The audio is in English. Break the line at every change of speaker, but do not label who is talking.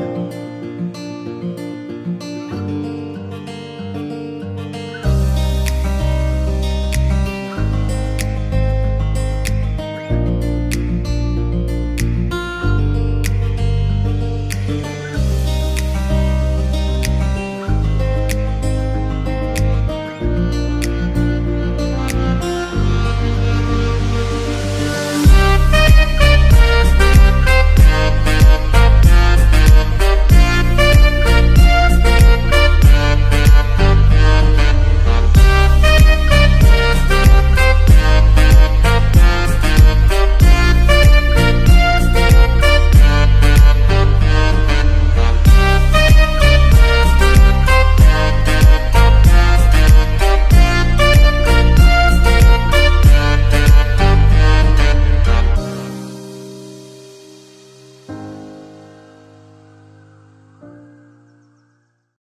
you.